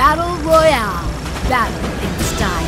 Battle Royale. Battle in style.